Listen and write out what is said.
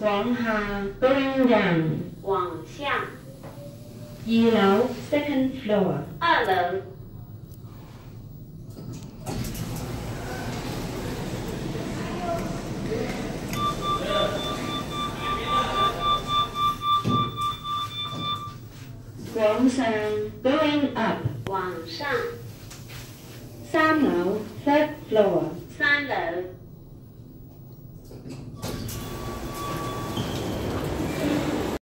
Quảng Hà Đông Rạng Quảng Xiang Dì lão second floor，二樓，往上 going up，往上，三樓 third floor，三樓，